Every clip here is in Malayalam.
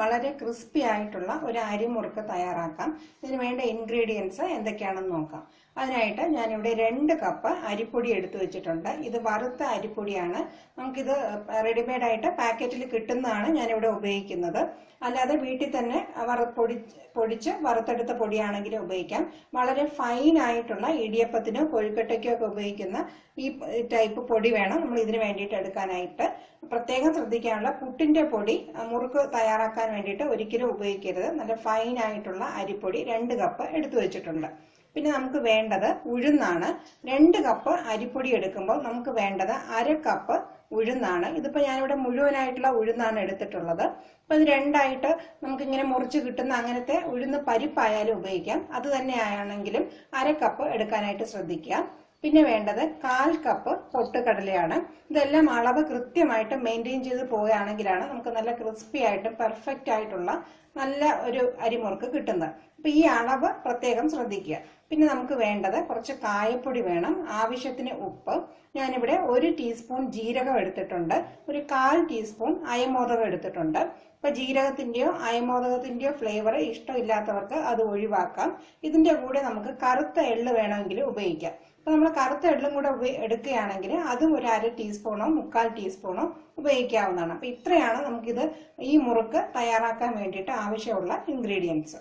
വളരെ ക്രിസ്പി ആയിട്ടുള്ള ഒരു അരിമുറുക്ക് തയ്യാറാക്കാം. ഇതിന് വേണ്ട ഇൻഗ്രീഡിയൻസ് എന്തൊക്കെയാണെന്ന് നോക്കാം. അതിനായിട്ട് ഞാനിവിടെ രണ്ട് കപ്പ് അരിപ്പൊടി എടുത്തു വെച്ചിട്ടുണ്ട്. ഇത് വറുത്ത അരിപ്പൊടിയാണ്. നമുക്കിത് റെഡിമെയ്ഡ് ആയിട്ട് പാക്കറ്റിൽ കിട്ടുന്നതാണ് ഞാനിവിടെ ഉപയോഗിക്കുന്നത്. അല്ലാതെ വീട്ടിൽ തന്നെ പൊടി പൊടിച്ച് വറുത്തെടുത്ത പൊടിയാണെങ്കിലും ഉപയോഗിക്കാം. വളരെ ഫൈൻ ആയിട്ടുള്ള ഇടിയപ്പത്തിനോ കൊഴുക്കട്ടയ്ക്കോ ഒക്കെ ഉപയോഗിക്കുന്ന ഈ ടൈപ്പ് പൊടി വേണം നമ്മൾ ഇതിന് വേണ്ടിയിട്ട് എടുക്കാനായിട്ട്. പ്രത്യേകം ശ്രദ്ധിക്കാനുള്ള പുട്ടിന്റെ പൊടി മുറുക്ക് തയ്യാറാക്കാൻ വേണ്ടിയിട്ട് ഒരിക്കലും ഉപയോഗിക്കരുത്. നല്ല ഫൈൻ ആയിട്ടുള്ള അരിപ്പൊടി രണ്ട് കപ്പ് എടുത്തു വെച്ചിട്ടുണ്ട്. പിന്നെ നമുക്ക് വേണ്ടത് ഉഴുന്നാണ്. രണ്ട് കപ്പ് അരിപ്പൊടി എടുക്കുമ്പോൾ നമുക്ക് വേണ്ടത് അര കപ്പ് ഉഴുന്നാണ്. ഇതിപ്പോൾ ഞാനിവിടെ മുഴുവനായിട്ടുള്ള ഉഴുന്നാണ് എടുത്തിട്ടുള്ളത്. അപ്പോൾ ഇത് രണ്ടായിട്ട് നമുക്കിങ്ങനെ മുറിച്ച് കിട്ടുന്ന അങ്ങനത്തെ ഉഴുന്ന് പരിപ്പായാലും ഉപയോഗിക്കാം. അത് തന്നെ ആണെങ്കിലും അര കപ്പ് എടുക്കാനായിട്ട് ശ്രദ്ധിക്കുക. പിന്നെ വേണ്ടത് കാൽ കപ്പ് പൊട്ടുകടലയാണ്. ഇതെല്ലാം അളവ് കൃത്യമായിട്ട് മെയിന്റെയിൻ ചെയ്ത് പോവുകയാണെങ്കിലാണ് നമുക്ക് നല്ല ക്രിസ്പി ആയിട്ടും പെർഫെക്റ്റ് ആയിട്ടുള്ള നല്ല ഒരു അരിമുറുക്ക് കിട്ടുന്നത്. അപ്പം ഈ അളവ് പ്രത്യേകം ശ്രദ്ധിക്കുക. പിന്നെ നമുക്ക് വേണ്ടത് കുറച്ച് കായപ്പൊടി വേണം. ആവശ്യത്തിന് ഉപ്പ്. ഞാനിവിടെ ഒരു ടീസ്പൂൺ ജീരകം എടുത്തിട്ടുണ്ട്. ഒരു കാൽ ടീസ്പൂൺ അയമോദകം എടുത്തിട്ടുണ്ട്. ഇപ്പൊ ജീരകത്തിന്റെയോ അയമോദകത്തിന്റെയോ ഫ്ലേവർ ഇഷ്ടമില്ലാത്തവർക്ക് അത് ഒഴിവാക്കാം. ഇതിന്റെ കൂടെ നമുക്ക് കറുത്ത എള്ള് വേണമെങ്കിൽ ഉപയോഗിക്കാം. അപ്പൊ നമ്മൾ കറുത്ത എള്ളും കൂടെ എടുക്കുകയാണെങ്കിൽ അതും ഒരു അര ടീസ്പൂണോ മുക്കാൽ ടീസ്പൂണോ ഉപയോഗിക്കാവുന്നതാണ്. അപ്പൊ ഇത്രയാണ് നമുക്കിത് ഈ മുറുക്ക് തയ്യാറാക്കാൻ വേണ്ടിയിട്ട് ആവശ്യമുള്ള ഇൻഗ്രീഡിയൻസ്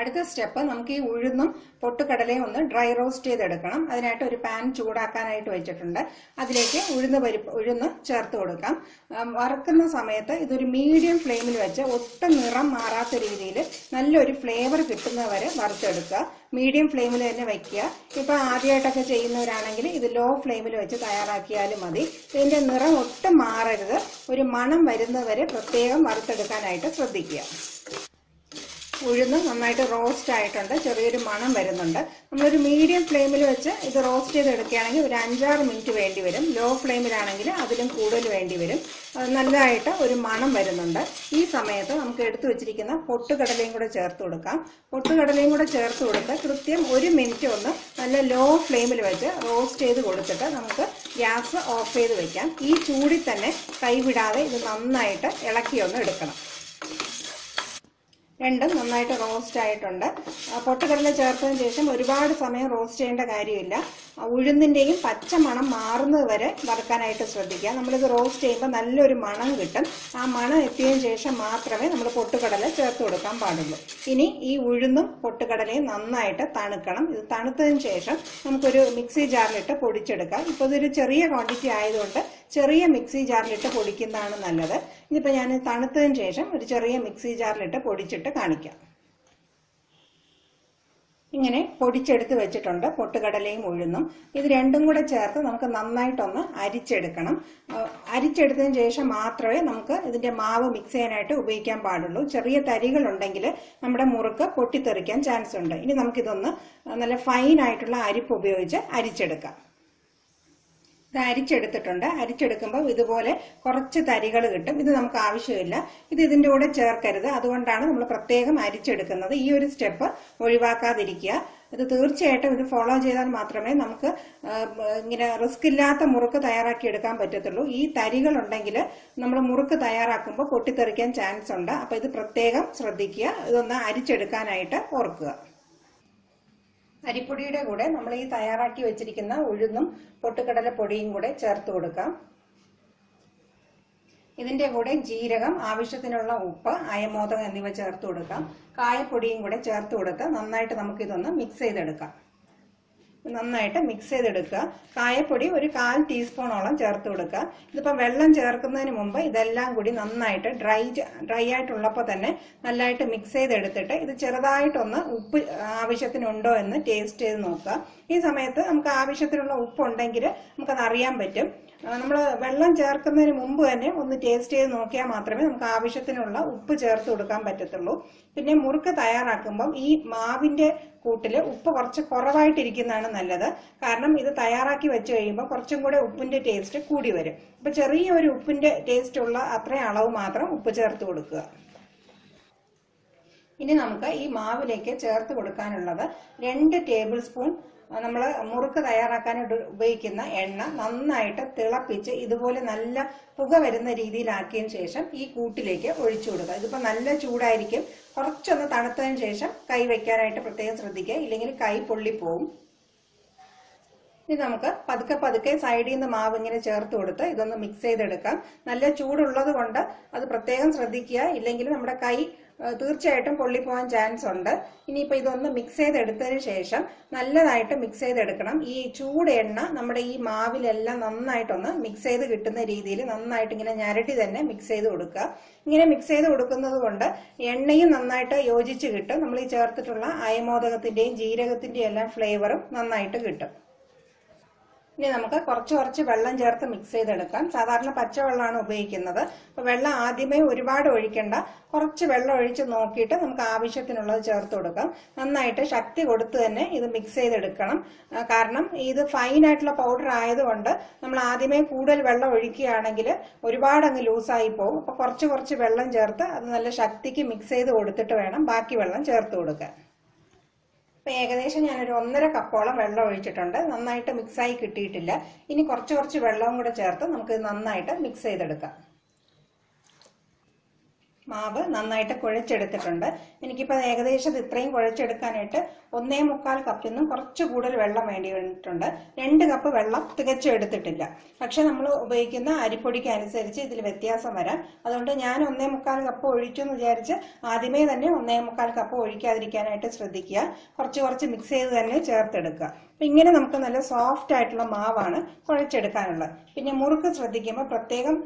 അടുത്ത സ്റ്റെപ്പ് നമുക്ക് ഈ ഉഴുന്നും പൊട്ടുകടലയും ഒന്ന് ഡ്രൈ റോസ്റ്റ് ചെയ്തെടുക്കണം. അതിനായിട്ട് ഒരു പാൻ ചൂടാക്കാനായിട്ട് വെച്ചിട്ടുണ്ട്. അതിലേക്ക് ഉഴുന്ന് പരിപ്പ് ഉഴുന്ന് ചേർത്ത് കൊടുക്കാം. വറുക്കുന്ന സമയത്ത് ഇതൊരു മീഡിയം ഫ്ലെയിമിൽ വെച്ച് ഒട്ടും നിറം മാറാത്ത രീതിയിൽ നല്ലൊരു ഫ്ലേവർ കിട്ടുന്നവരെ വറുത്തെടുക്കുക. മീഡിയം ഫ്ലെയിമിൽ തന്നെ വയ്ക്കുക ഇപ്പം ആദ്യമായിട്ടൊക്കെ ചെയ്യുന്നവരാണെങ്കിൽ ഇത് ലോ ഫ്ലെയിമിൽ വെച്ച് തയ്യാറാക്കിയാലും മതി. ഇതിന്റെ നിറം ഒട്ടും മാറരുത്. ഒരു മണം വരുന്നവരെ പ്രത്യേകം വറുത്തെടുക്കാനായിട്ട് ശ്രദ്ധിക്കുക. ഉഴുന്ന് നന്നായിട്ട് റോസ്റ്റ് ആയിട്ടുണ്ട്. ചെറിയൊരു മണം വരുന്നുണ്ട്. നമ്മളൊരു മീഡിയം ഫ്ലെയിമിൽ വെച്ച് ഇത് റോസ്റ്റ് ചെയ്ത് ചെയ്തെടുക്കുകയാണെങ്കിൽ ഒരു അഞ്ചാറ് മിനിറ്റ് വേണ്ടി വരും. ലോ ഫ്ലെയിമിലാണെങ്കിൽ അതിലും കൂടുതൽ വേണ്ടി വരും. നല്ലതായിട്ട് ഒരു മണം വരുന്നുണ്ട്. ഈ സമയത്ത് നമുക്ക് എടുത്തു വെച്ചിരിക്കുന്ന പൊട്ടുകടലയും കൂടെ ചേർത്ത് കൊടുക്കാം. പൊട്ടുകടലയും കൂടെ ചേർത്ത് കൊടുത്ത് കൃത്യം ഒരു മിനിറ്റ് ഒന്ന് നല്ല ലോ ഫ്ലെയിമിൽ വെച്ച് റോസ്റ്റ് ചെയ്ത് കൊടുത്തിട്ട് നമുക്ക് ഗ്യാസ് ഓഫ് ചെയ്ത് വെക്കാം. ഈ ചൂടിൽ തന്നെ കൈവിടാതെ ഇത് നന്നായിട്ട് ഇളക്കിയൊന്ന് എടുക്കണം. രണ്ടും നന്നായിട്ട് റോസ്റ്റ് ആയിട്ടുണ്ട്. പൊട്ടുകടല ചേർത്തതിന് ശേഷം ഒരുപാട് സമയം റോസ്റ്റ് ചെയ്യേണ്ട കാര്യമില്ല. ഉഴുന്നിന്റെയും പച്ച മണം മാറുന്നത് വരെ വറുക്കാനായിട്ട് ശ്രദ്ധിക്കുക. നമ്മളിത് റോസ്റ്റ് ചെയ്യുമ്പോൾ നല്ലൊരു മണം കിട്ടും. ആ മണം എത്തിയതിനു ശേഷം മാത്രമേ നമ്മൾ പൊട്ടുകടല ചേർത്ത് കൊടുക്കാൻ പാടുള്ളൂ. ഇനി ഈ ഉഴുന്നും പൊട്ടുകടലയും നന്നായിട്ട് തണുക്കണം. ഇത് തണുത്തതിന് ശേഷം നമുക്കൊരു മിക്സി ജാറിലിട്ട് പൊടിച്ചെടുക്കാം. ഇപ്പോൾ ഇതൊരു ചെറിയ ക്വാണ്ടിറ്റി ആയതുകൊണ്ട് ചെറിയ മിക്സി ജാറിലിട്ട് പൊടിക്കുന്നതാണ് നല്ലത്. ഇനിയിപ്പോൾ ഞാൻ തണുത്തതിന് ശേഷം ഒരു ചെറിയ മിക്സി ജാറിലിട്ട് പൊടിച്ചിട്ട് കാണിക്കാം. ഇങ്ങനെ പൊടിച്ചെടുത്ത് വെച്ചിട്ടുണ്ട്. പൊട്ടുകടലയും ഉഴുന്നും. ഇത് രണ്ടും കൂടെ ചേർത്ത് നമുക്ക് നന്നായിട്ടൊന്ന് അരിച്ചെടുക്കണം. അരിച്ചെടുത്തതിന് ശേഷം മാത്രമേ നമുക്ക് ഇതിന്റെ മാവ് മിക്സ് ചെയ്യാനായിട്ട് ഉപയോഗിക്കാൻ പാടുള്ളൂ. ചെറിയ തരികൾ ഉണ്ടെങ്കിൽ നമ്മുടെ മുറുക്ക് പൊട്ടിത്തെറിക്കാൻ ചാൻസ് ഉണ്ട് ഇനി നമുക്കിതൊന്ന് നല്ല ഫൈൻ ആയിട്ടുള്ള അരിപ്പ് ഉപയോഗിച്ച് അരിച്ചെടുക്കാം. ഇത് അരിച്ചെടുത്തിട്ടുണ്ട്. അരിച്ചെടുക്കുമ്പോൾ ഇതുപോലെ കുറച്ച് തരികൾ കിട്ടും. ഇത് നമുക്ക് ആവശ്യമില്ല. ഇത് ഇതിന്റെ കൂടെ ചേർക്കരുത്. അതുകൊണ്ടാണ് നമ്മൾ പ്രത്യേകം അരിച്ചെടുക്കുന്നത്. ഈ ഒരു സ്റ്റെപ്പ് ഒഴിവാക്കാതിരിക്കുക. ഇത് തീർച്ചയായിട്ടും ഇത് ഫോളോ ചെയ്താൽ മാത്രമേ നമുക്ക് ഇങ്ങനെ റിസ്ക് ഇല്ലാത്ത മുറുക്ക് തയ്യാറാക്കി എടുക്കാൻ പറ്റത്തുള്ളൂ. ഈ തരികൾ ഉണ്ടെങ്കിൽ നമ്മൾ മുറുക്ക് തയ്യാറാക്കുമ്പോൾ പൊട്ടിത്തെറിക്കാൻ ചാൻസ് ഉണ്ട്. അപ്പൊ ഇത് പ്രത്യേകം ശ്രദ്ധിക്കുക. ഇതൊന്ന് അരിച്ചെടുക്കാനായിട്ട് ഓർക്കുക. അരിപ്പൊടിയുടെ കൂടെ നമ്മൾ ഈ തയ്യാറാക്കി വെച്ചിരിക്കുന്ന ഉഴുന്നും പൊട്ടുകടല പൊടിയും കൂടെ ചേർത്ത് കൊടുക്കാം. ഇതിന്റെ കൂടെ ജീരകം ആവശ്യത്തിനുള്ള ഉപ്പ് അയമോദകം എന്നിവ ചേർത്ത് കൊടുക്കാം. കായപ്പൊടിയും കൂടെ ചേർത്ത് കൊടുത്ത് നന്നായിട്ട് നമുക്കിതൊന്ന് മിക്സ് ചെയ്തെടുക്കാം. നന്നായിട്ട് മിക്സ് ചെയ്തെടുക്കുക. കായപ്പൊടി ഒരു കാൽ ടീസ്പൂണോളം ചേർത്ത് കൊടുക്കുക. ഇതിപ്പോൾ വെള്ളം ചേർക്കുന്നതിന് മുമ്പ് ഇതെല്ലാം കൂടി നന്നായിട്ട് ഡ്രൈ ഡ്രൈ ആയിട്ടുള്ളപ്പോൾ തന്നെ നല്ലതായിട്ട് മിക്സ് ചെയ്തെടുത്തിട്ട് ഇത് ചെറുതായിട്ടൊന്ന് ഉപ്പ് ആവശ്യത്തിനുണ്ടോ എന്ന് ടേസ്റ്റ് ചെയ്ത് നോക്കുക. ഈ സമയത്ത് നമുക്ക് ആവശ്യത്തിനുള്ള ഉപ്പുണ്ടെങ്കിൽ നമുക്കത് അറിയാൻ പറ്റും. നമ്മൾ വെള്ളം ചേർക്കുന്നതിന് മുമ്പ് തന്നെ ഒന്ന് ടേസ്റ്റ് ചെയ്ത് നോക്കിയാൽ മാത്രമേ നമുക്ക് ആവശ്യത്തിനുള്ള ഉപ്പ് ചേർത്ത് കൊടുക്കാൻ പറ്റത്തുള്ളൂ. പിന്നെ മുറുക്ക് തയ്യാറാക്കുമ്പം ഈ മാവിന്റെ കൂട്ടിൽ ഉപ്പ് കുറച്ച് കുറവായിട്ടിരിക്കുന്നതാണ് നല്ലത്. കാരണം ഇത് തയ്യാറാക്കി വെച്ച് കഴിയുമ്പോൾ കുറച്ചും കൂടെ ഉപ്പിന്റെ ടേസ്റ്റ് കൂടി വരും. അപ്പൊ ചെറിയ ഒരു ഉപ്പിന്റെ ടേസ്റ്റ് ഉള്ള അത്രയും അളവ് മാത്രം ഉപ്പ് ചേർത്ത് കൊടുക്കുക. ഇനി നമുക്ക് ഈ മാവിലേക്ക് ചേർത്ത് കൊടുക്കാനുള്ളത് രണ്ട് ടേബിൾ സ്പൂൺ നമ്മൾ മുറുക്ക് തയ്യാറാക്കാനായിട്ട് ഉപയോഗിക്കുന്ന എണ്ണ നന്നായിട്ട് തിളപ്പിച്ച് ഇതുപോലെ നല്ല പുക വരുന്ന രീതിയിലാക്കിയതിന് ശേഷം ഈ കൂട്ടിലേക്ക് ഒഴിച്ചു കൊടുക്കുക. ഇതിപ്പോൾ നല്ല ചൂടായിരിക്കും. കുറച്ചൊന്ന് തണുത്തതിന് ശേഷം കൈ വയ്ക്കാനായിട്ട് പ്രത്യേകം ശ്രദ്ധിക്കുക. ഇല്ലെങ്കിൽ കൈ പൊള്ളിപ്പോവും. ഇനി നമുക്ക് പതുക്കെ പതുക്കെ സൈഡിൽ നിന്ന് മാവ് ഇങ്ങനെ ചേർത്ത് കൊടുത്ത് ഇതൊന്ന് മിക്സ് ചെയ്തെടുക്കാം. നല്ല ചൂടുള്ളത് കൊണ്ട് അത് പ്രത്യേകം ശ്രദ്ധിക്കുക. ഇല്ലെങ്കിൽ നമ്മുടെ കൈ തീർച്ചയായിട്ടും പൊള്ളിപ്പോവാൻ ചാൻസ് ഉണ്ട്. ഇനിയിപ്പോൾ ഇതൊന്ന് മിക്സ് ചെയ്തെടുത്തതിന് ശേഷം നല്ലതായിട്ട് മിക്സ് ചെയ്തെടുക്കണം. ഈ ചൂട് എണ്ണ നമ്മുടെ ഈ മാവിലെല്ലാം നന്നായിട്ടൊന്ന് മിക്സ് ചെയ്ത് കിട്ടുന്ന രീതിയിൽ നന്നായിട്ട് ഇങ്ങനെ ഞരടി തന്നെ മിക്സ് ചെയ്ത് കൊടുക്കുക. ഇങ്ങനെ മിക്സ് ചെയ്ത് കൊടുക്കുന്നത് കൊണ്ട് എണ്ണയും നന്നായിട്ട് യോജിച്ച് കിട്ടും. നമ്മൾ ഈ ചേർത്തിട്ടുള്ള അയമോദകത്തിന്റെയും ജീരകത്തിന്റെയും എല്ലാം ഫ്ലേവറും നന്നായിട്ട് കിട്ടും. ഇനി നമുക്ക് കുറച്ച് കുറച്ച് വെള്ളം ചേർത്ത് മിക്സ് ചെയ്തെടുക്കാം. സാധാരണ പച്ചവെള്ളമാണ് ഉപയോഗിക്കുന്നത്. അപ്പോൾ വെള്ളം ആദ്യമേ ഒരുപാട് ഒഴിക്കേണ്ട. കുറച്ച് വെള്ളം ഒഴിച്ച് നോക്കിയിട്ട് നമുക്ക് ആവശ്യത്തിനുള്ളത് ചേർത്ത് കൊടുക്കാം. നന്നായിട്ട് ശക്തി കൊടുത്ത് തന്നെ ഇത് മിക്സ് ചെയ്തെടുക്കണം. കാരണം ഇത് ഫൈൻ ആയിട്ടുള്ള പൗഡർ ആയതുകൊണ്ട് നമ്മൾ ആദ്യമേ കൂടുതൽ വെള്ളം ഒഴിക്കുകയാണെങ്കിൽ ഒരുപാട് അങ്ങ് ലൂസായി പോകും. അപ്പോൾ കുറച്ച് കുറച്ച് വെള്ളം ചേർത്ത് അത് നല്ല ശക്തിക്ക് മിക്സ് ചെയ്ത് കൊടുത്തിട്ട് വേണം ബാക്കി വെള്ളം ചേർത്ത് കൊടുക്കാൻ. ഇപ്പൊ ഏകദേശം ഞാനൊരു ഒന്നര കപ്പോളം വെള്ളം ഒഴിച്ചിട്ടുണ്ട്. നന്നായിട്ട് മിക്സായി കിട്ടിയിട്ടില്ല. ഇനി കുറച്ച് കുറച്ച് വെള്ളവും കൂടെ ചേർത്ത് നമുക്ക് നന്നായിട്ട് മിക്സ് ചെയ്തെടുക്കാം. മാവ് നന്നായിട്ട് കുഴച്ചെടുത്തിട്ടുണ്ട്. എനിക്കിപ്പോൾ ഏകദേശം ഇത് ഇത്രയും കുഴച്ചെടുക്കാനായിട്ട് ഒന്നേ മുക്കാൽ കപ്പിൽ നിന്നും കുറച്ച് കൂടുതൽ വെള്ളം വേണ്ടി വന്നിട്ടുണ്ട് രണ്ട് കപ്പ് വെള്ളം തികച്ചും എടുത്തിട്ടില്ല. പക്ഷെ നമ്മൾ ഉപയോഗിക്കുന്ന അരിപ്പൊടിക്ക് അനുസരിച്ച് ഇതിൽ വ്യത്യാസം വരാം. അതുകൊണ്ട് ഞാൻ ഒന്നേ മുക്കാൽ കപ്പ് ഒഴിച്ചു എന്ന് വിചാരിച്ച് ആദ്യമേ തന്നെ ഒന്നേ മുക്കാൽ കപ്പ് ഒഴിക്കാതിരിക്കാനായിട്ട് ശ്രദ്ധിക്കുക. കുറച്ച് കുറച്ച് മിക്സ് ചെയ്ത് തന്നെ ചേർത്തെടുക്കുക. അപ്പൊ ഇങ്ങനെ നമുക്ക് നല്ല സോഫ്റ്റ് ആയിട്ടുള്ള മാവാണ് കുഴച്ചെടുക്കാനുള്ളത്. പിന്നെ മുറുക്ക് ശ്രദ്ധിക്കുമ്പോൾ പ്രത്യേകം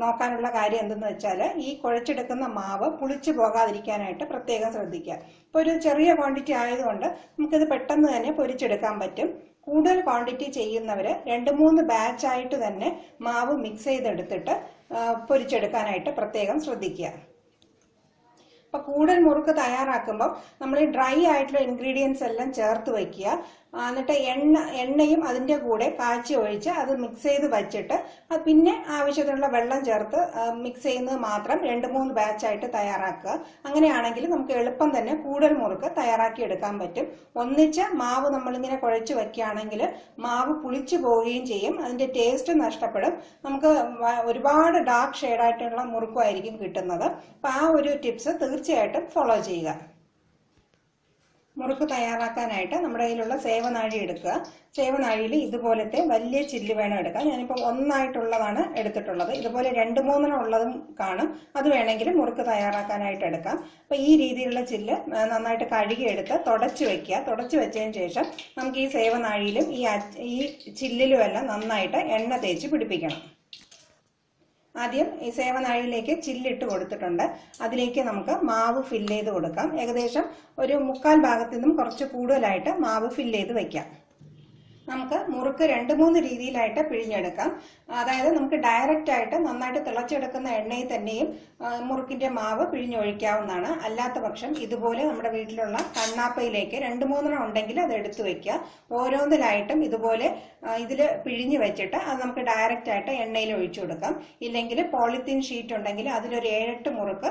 നോക്കാനുള്ള കാര്യം എന്തെന്ന് വെച്ചാൽ ഈ കുഴച്ചെടുക്കുന്ന മാവ് പുളിച്ചു പോകാതിരിക്കാനായിട്ട് പ്രത്യേകം ശ്രദ്ധിക്കുക. ഇപ്പൊ ഒരു ചെറിയ ക്വാണ്ടിറ്റി ആയതുകൊണ്ട് നമുക്കിത് പെട്ടെന്ന് തന്നെ പൊരിച്ചെടുക്കാൻ പറ്റും. കൂടുതൽ ക്വാണ്ടിറ്റി ചെയ്യുന്നവര് രണ്ട് മൂന്ന് ബാച്ച് ആയിട്ട് തന്നെ മാവ് മിക്സ് ചെയ്തെടുത്തിട്ട് പൊരിച്ചെടുക്കാനായിട്ട് പ്രത്യേകം ശ്രദ്ധിക്കുക. അപ്പൊ കൂടുതൽ മുറുക്ക് തയ്യാറാക്കുമ്പോൾ നമ്മൾ ഈ ഡ്രൈ ആയിട്ടുള്ള ഇൻഗ്രീഡിയൻസ് എല്ലാം ചേർത്ത് വെക്കുക. ആ, എന്നിട്ട് എണ്ണ എണ്ണയും അതിന്റെ കൂടെ കാച്ചി ഒഴിച്ച് അത് മിക്സ് ചെയ്ത് വച്ചിട്ട് പിന്നെ ആവശ്യത്തിനുള്ള വെള്ളം ചേർത്ത് മിക്സ് ചെയ്യുന്നത് മാത്രം രണ്ട് മൂന്ന് ബാച്ചായിട്ട് തയ്യാറാക്കുക. അങ്ങനെയാണെങ്കിൽ നമുക്ക് എളുപ്പം തന്നെ കൂടുതൽ മുറുക്ക് തയ്യാറാക്കി എടുക്കാൻ പറ്റും. ഒന്നിച്ച് മാവ് നമ്മളിങ്ങനെ കുഴച്ച് വെക്കുകയാണെങ്കിൽ മാവ് പുളിച്ചു പോവുകയും ചെയ്യും അതിന്റെ ടേസ്റ്റ് നഷ്ടപ്പെടും. നമുക്ക് ഒരുപാട് ഡാർക്ക് ഷെയ്ഡായിട്ടുള്ള മുറുക്കുമായിരിക്കും കിട്ടുന്നത്. അപ്പോൾ ആ ഒരു ടിപ്സ് തീർച്ചയായിട്ടും ഫോളോ ചെയ്യുക. മുറുക്ക് തയ്യാറാക്കാനായിട്ട് നമ്മുടെ കയ്യിലുള്ള സേവനാഴി എടുക്കുക. സേവനാഴിയിൽ ഇതുപോലത്തെ വലിയ ചില്ല് വേണം എടുക്കാൻ. ഞാനിപ്പോൾ ഒന്നായിട്ടുള്ളതാണ് എടുത്തിട്ടുള്ളത്. ഇതുപോലെ രണ്ട് മൂന്നെണ്ണം ഉള്ളതും കാണും. അത് വേണമെങ്കിൽ മുറുക്ക് തയ്യാറാക്കാനായിട്ട് എടുക്കാം. അപ്പോൾ ഈ രീതിയിലുള്ള ചില്ല് നന്നായിട്ട് കഴുകിയെടുത്ത് തുടച്ച് വെക്കുക. തുടച്ച് വെച്ചതിന് ശേഷം നമുക്ക് ഈ സേവനാഴിയിലും ഈ ഈ ചില്ലിലുമെല്ലാം നന്നായിട്ട് എണ്ണ തേച്ച് പിടിപ്പിക്കണം. ആദ്യം ഈ സേവനാഴിയിലേക്ക് ചില്ലിട്ട് കൊടുത്തിട്ടുണ്ട്. അതിലേക്ക് നമുക്ക് മാവ് ഫില്ല് ചെയ്ത് കൊടുക്കാം. ഏകദേശം ഒരു മുക്കാൽ ഭാഗത്തു നിന്നും കുറച്ച് കൂടുതലായിട്ട് മാവ് ഫില്ല് ചെയ്ത് വെക്കാം. നമുക്ക് മുറുക്ക് രണ്ട് മൂന്ന് രീതിയിലായിട്ട് പിഴിഞ്ഞെടുക്കാം. അതായത് നമുക്ക് ഡയറക്റ്റ് ആയിട്ട് നന്നായിട്ട് തിളച്ചെടുക്കുന്ന എണ്ണയിൽ തന്നെയും മുറുക്കിന്റെ മാവ് പിഴിഞ്ഞൊഴിക്കാവുന്നതാണ്. അല്ലാത്ത പക്ഷം ഇതുപോലെ നമ്മുടെ വീട്ടിലുള്ള കണ്ണാപ്പയിലേക്ക് രണ്ട് മൂന്നെണ്ണം ഉണ്ടെങ്കിൽ അത് എടുത്തു വെക്കുക. ഓരോന്നിലായിട്ടും ഇതുപോലെ ഇതിൽ പിഴിഞ്ഞ് വെച്ചിട്ട് അത് നമുക്ക് ഡയറക്റ്റ് ആയിട്ട് എണ്ണയിൽ ഒഴിച്ചു കൊടുക്കാം. ഇല്ലെങ്കിൽ പോളിത്തീൻ ഷീറ്റ് ഉണ്ടെങ്കിൽ അതിലൊരു ഏഴെട്ട് മുറുക്ക്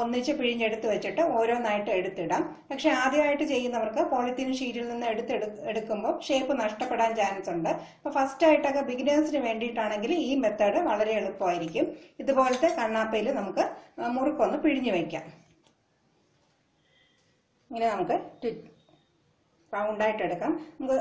ഒന്നിച്ച് പിഴിഞ്ഞെടുത്ത് വെച്ചിട്ട് ഓരോന്നായിട്ട് എടുത്തിടാം. പക്ഷെ ആദ്യമായിട്ട് ചെയ്യുന്നവർക്ക് പോളിത്തീൻ ഷീറ്റിൽ നിന്ന് എടുത്തെടുക്കുമ്പോൾ ഷേപ്പ് നഷ്ടപ്പെടാൻ ചാൻസ് ഉണ്ട്. അപ്പൊ ഫസ്റ്റ് ആയിട്ടൊക്കെ ബിഗിനേഴ്സിന് വേണ്ടിയിട്ടാണെങ്കിൽ ഈ മെത്തേഡ് വളരെ എളുപ്പമായിരിക്കും. ഇതുപോലത്തെ കണ്ണാപ്പയിൽ നമുക്ക് മുറുക്കൊന്ന് പിഴിഞ്ഞു വയ്ക്കാം ഇങ്ങനെ നമുക്ക് റൗണ്ടായിട്ട് എടുക്കാം. നമുക്ക്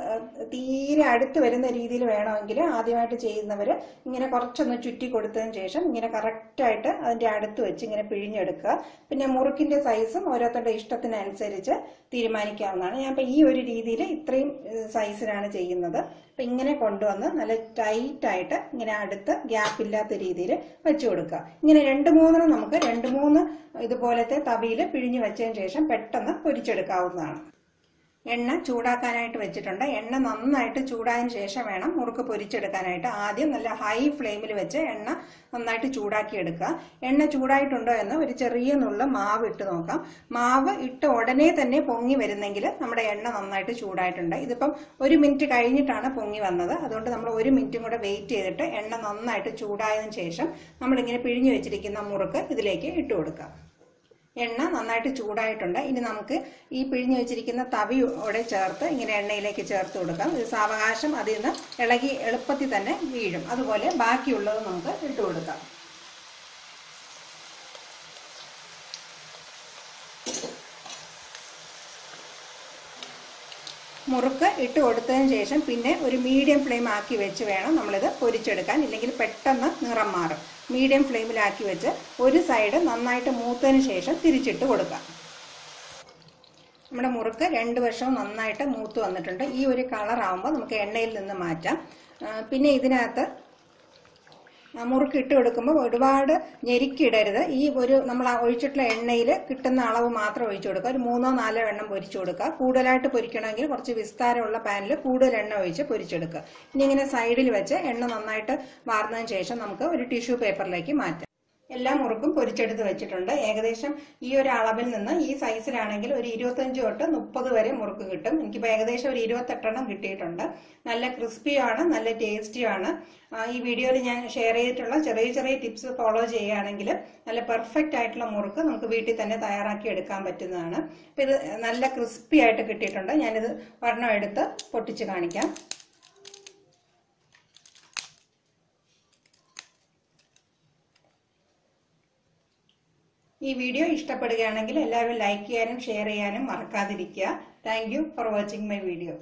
തീരെ അടുത്ത് വരുന്ന രീതിയിൽ വേണമെങ്കിൽ ആദ്യമായിട്ട് ചെയ്യുന്നവർ ഇങ്ങനെ കുറച്ചൊന്ന് ചുറ്റി കൊടുത്തതിന് ശേഷം ഇങ്ങനെ കറക്റ്റായിട്ട് അതിന്റെ അടുത്ത് വെച്ച് ഇങ്ങനെ പിഴിഞ്ഞെടുക്കുക. പിന്നെ മുറുക്കിന്റെ സൈസും ഓരോരുത്തരുടെ ഇഷ്ടത്തിനനുസരിച്ച് തീരുമാനിക്കാവുന്നതാണ്. ഞാൻ ഇപ്പം ഈ ഒരു രീതിയിൽ ഇത്രയും സൈസിലാണ് ചെയ്യുന്നത്. അപ്പം ഇങ്ങനെ കൊണ്ടുവന്ന് നല്ല ടൈറ്റായിട്ട് ഇങ്ങനെ അടുത്ത് ഗ്യാപ്പ് ഇല്ലാത്ത രീതിയിൽ വെച്ച് കൊടുക്കുക. ഇങ്ങനെ രണ്ട് മൂന്നെണ്ണം നമുക്ക് രണ്ട് മൂന്ന് ഇതുപോലത്തെ തവിയിൽ പിഴിഞ്ഞ് വെച്ചതിന് ശേഷം പെട്ടെന്ന് പൊരിച്ചെടുക്കാവുന്നതാണ്. എണ്ണ ചൂടാക്കാനായിട്ട് വെച്ചിട്ടുണ്ട്. എണ്ണ നന്നായിട്ട് ചൂടായതിന് ശേഷം വേണം മുറുക്ക് പൊരിച്ചെടുക്കാനായിട്ട്. ആദ്യം നല്ല ഹൈ ഫ്ലെയിമിൽ വെച്ച് എണ്ണ നന്നായിട്ട് ചൂടാക്കി എടുക്കുക. എണ്ണ ചൂടായിട്ടുണ്ടോ എന്ന് ഒരു ചെറിയ നുള്ള മാവ് ഇട്ട് നോക്കാം. മാവ് ഇട്ട് ഉടനെ തന്നെ പൊങ്ങി വരുന്നെങ്കിൽ നമ്മുടെ എണ്ണ നന്നായിട്ട് ചൂടായിട്ടുണ്ട്. ഇതിപ്പം ഒരു മിനിറ്റ് കഴിഞ്ഞിട്ടാണ് പൊങ്ങി വന്നത്. അതുകൊണ്ട് നമ്മൾ ഒരു മിനിറ്റും കൂടെ വെയിറ്റ് ചെയ്തിട്ട് എണ്ണ നന്നായിട്ട് ചൂടായതിനു ശേഷം നമ്മളിങ്ങനെ പിഴിഞ്ഞു വെച്ചിരിക്കുന്ന മുറുക്ക് ഇതിലേക്ക് ഇട്ട് കൊടുക്കാം. എണ്ണ നന്നായിട്ട് ചൂടായിട്ടുണ്ട്. ഇനി നമുക്ക് ഈ പിഴിഞ്ഞു വെച്ചിരിക്കുന്ന തവിയോടെ ചേർത്ത് ഇങ്ങനെ എണ്ണയിലേക്ക് ചേർത്ത് കൊടുക്കാം. ഇത് സാവകാശം അതിൽ നിന്ന് ഇളകി എളുപ്പത്തിൽ തന്നെ വീഴും. അതുപോലെ ബാക്കിയുള്ളത് നമുക്ക് ഇട്ട് കൊടുക്കാം. മുറുക്ക് ഇട്ട് കൊടുത്തതിന് ശേഷം പിന്നെ ഒരു മീഡിയം ഫ്ലെയിം ആക്കി വെച്ച് വേണം നമ്മളിത് പൊരിച്ചെടുക്കാൻ. ഇല്ലെങ്കിൽ പെട്ടെന്ന് നിറം മാറും. മീഡിയം ഫ്ലെയിമിലാക്കി വെച്ച് ഒരു സൈഡ് നന്നായിട്ട് മൂത്തതിന് ശേഷം തിരിച്ചിട്ട് കൊടുക്കാം. നമ്മുടെ മുറുക്ക് രണ്ട് വശവും നന്നായിട്ട് മൂത്ത് വന്നിട്ടുണ്ട്. ഈ ഒരു കളർ ആകുമ്പോൾ നമുക്ക് എണ്ണയിൽ നിന്ന് മാറ്റാം. പിന്നെ ഇതിനകത്ത് മുറുക്ക് ഇട്ട് കൊടുക്കുമ്പോൾ ഒരുപാട് ഞെരുക്കിയിടരുത്. ഈ ഒരു നമ്മൾ ഒഴിച്ചിട്ടുള്ള എണ്ണയിൽ കിട്ടുന്ന അളവ് മാത്രം ഒഴിച്ചു കൊടുക്കുക. ഒരു മൂന്നോ നാലോ എണ്ണം പൊരിച്ചു കൊടുക്കുക. കൂടുതലായിട്ട് പൊരിക്കണമെങ്കിൽ കുറച്ച് വിസ്താരമുള്ള പാനിൽ കൂടുതൽ എണ്ണ ഒഴിച്ച് പൊരിച്ചെടുക്കുക. ഇനി ഇങ്ങനെ സൈഡിൽ വെച്ച് എണ്ണ നന്നായിട്ട് വാർന്നതിന് ശേഷം നമുക്ക് ഒരു ടിഷ്യൂ പേപ്പറിലേക്ക് മാറ്റാം. എല്ലാ മുറുക്കും പൊരിച്ചെടുത്ത് വെച്ചിട്ടുണ്ട്. ഏകദേശം ഈ ഒരു അളവിൽ നിന്ന് ഈ സൈസിലാണെങ്കിൽ ഒരു ഇരുപത്തഞ്ച് തൊട്ട് മുപ്പത് വരെ മുറുക്ക് കിട്ടും. എനിക്കിപ്പോൾ ഏകദേശം ഒരു ഇരുപത്തെട്ടെണ്ണം കിട്ടിയിട്ടുണ്ട്. നല്ല ക്രിസ്പിയാണ് നല്ല ടേസ്റ്റിയാണ് ഈ വീഡിയോയിൽ ഞാൻ ഷെയർ ചെയ്തിട്ടുള്ള ചെറിയ ചെറിയ ടിപ്സ് ഫോളോ ചെയ്യുകയാണെങ്കിൽ നല്ല പെർഫെക്റ്റ് ആയിട്ടുള്ള മുറുക്ക് നമുക്ക് വീട്ടിൽ തന്നെ തയ്യാറാക്കി എടുക്കാൻ പറ്റുന്നതാണ്. അപ്പം ഇത് നല്ല ക്രിസ്പി ആയിട്ട് കിട്ടിയിട്ടുണ്ട്. ഞാനിത് ഒരെണ്ണം എടുത്ത് പൊട്ടിച്ച് കാണിക്കാം. ഈ വീഡിയോ ഇഷ്ടപ്പെടുകയാണെങ്കിൽ എല്ലാവരും ലൈക്ക് ചെയ്യാനും ഷെയർ ചെയ്യാനും മറക്കാതിരിക്കുക. Thank for watching my video